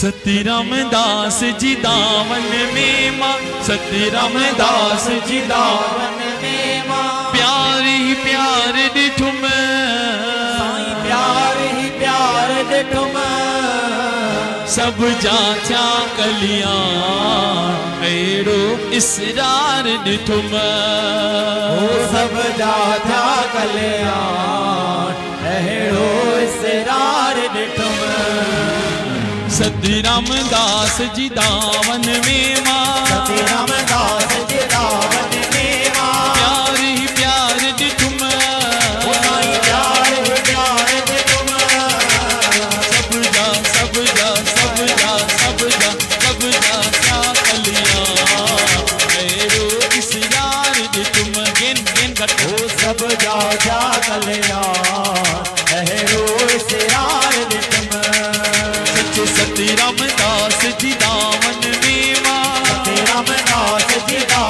सती रामदास जी दामन में माँ सती रामदास जी दामन में माँ प्यार ही प्यार ॾिठुम प्यार ही प्यार ॾिठुम सब जाचा कलियाँ अहिड़ो इसरार ॾिठुम ओ सब जा था कल्याण अहिड़ो इसरार ॾिठुम सती रामदास जी दावन में माँ। सती रामदास रामदास जी दामन